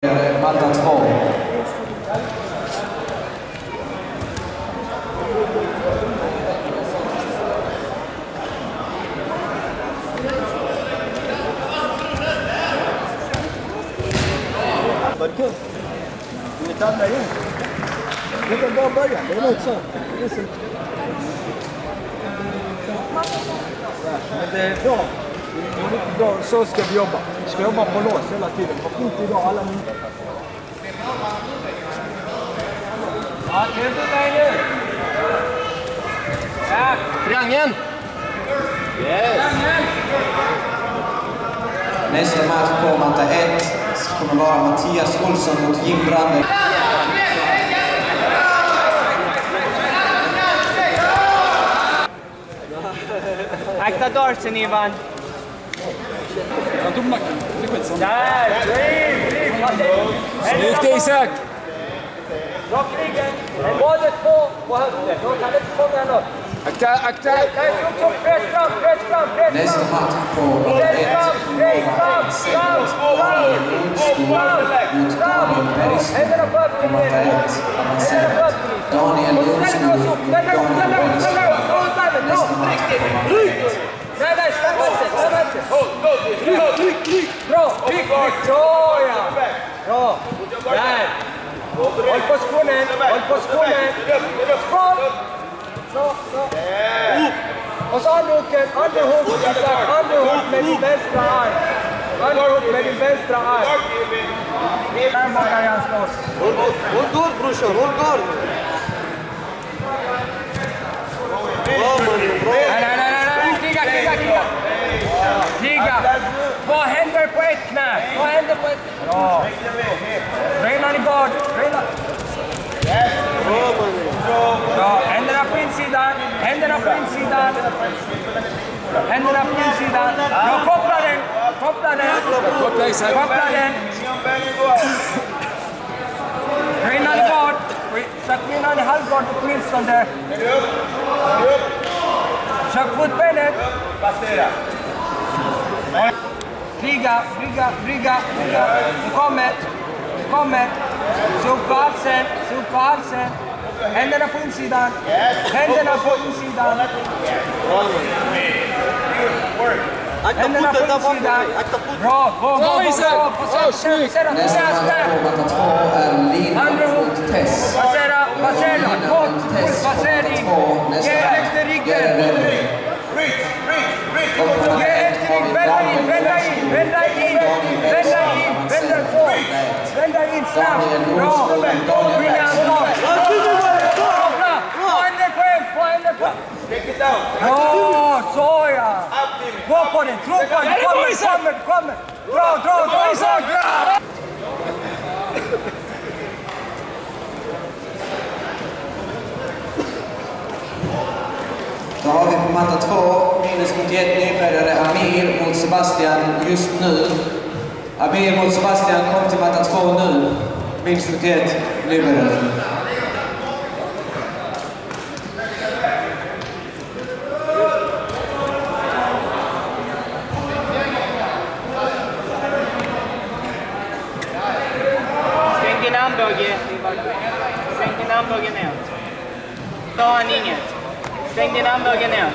Yeah, but that's all. Var det kul? Inget annat igen? Bara. Det är lugnt så. Det är så. Men det är bra. Det är bra. Så ska vi jobba. Vi ska jobba på lås hela tiden. Har inte idag alla minuter. Ja, kul för dig nu! Ja, triangeln! Nästa match på matta 1 kommer vara Mattias Olsson mot Jim Brande. Akta dorsen Ivan! Han tog mackan. Det är skitsamma. Där! Snyggt Isak! Rak ryggen! Båda två på höften. De kan inte fånga något. Akta, akta! Press fram, press fram, press Nästa match på matta 1 Händerna ser på höften. Daniel Nordskog och Daniel Wallström. Nästa match på matta 1 Nej, nej, inte, inte! Tryck, tryck! Bra, tryck, tryck! Ja! Bra! Där! Håll positionen, håll positionen! Så, så! Och så underhooken, underhook, Isak, med din vänstra arm! Underhook med din vänstra arm! Un gol, Bruxo, un gol. Voorhänder på ett knä! Voorhänder på ett knä! Bra! Benen i bort! Bra! Händerna på insidan! Händerna på insidan! Händerna på insidan! Jag kopplar den! Kopplar den! Koppla den! Rain on the board. Shakmin and has got the police on there. Shakwood Bennett. Riga, Riga, Riga, Riga. Comet, Comet. Zulkar Sen, Zulkar Sen. And then a Pun Sidan. And then a Pun Sidan. Haď to půjde, tam vám ať to půjde. Bro, go, go, go, go, go, Pasera, Pasera, Pasera, Pasera, kort, full pasering. Je elektriker. Ryt, ryt, ryt. Je elektrik, venda in, venda in, venda in, venda in, venda for. Venda in, snap. Bro, brilliant, go. Find the point, find the point. Take it down. No. Gå på den, tro på den! Kommer, kommer, kommer! Dra, dra, dra, dra, dra! Då har vi på matta 2 minus 71 nybörjare Amir mot Sebastian just nu. Amir mot Sebastian, kom till matta 2 nu. Minus 71 nybörjare. Stäng i armbåge. Stäng din armbåge neråt. Ta han inget. Stäng din armbåge neråt.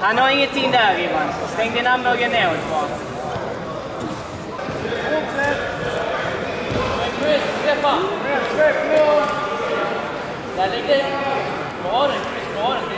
Han har ingenting där Ivan. Stäng din armbåge neråt bara. Där ligger den. Bra den Chris, bra den.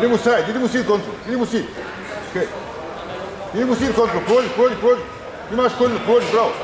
Tirei sai, tirei você contra, tirei você. Ok. Tirei você contra, pode pode pode E mais coisa pode bravo.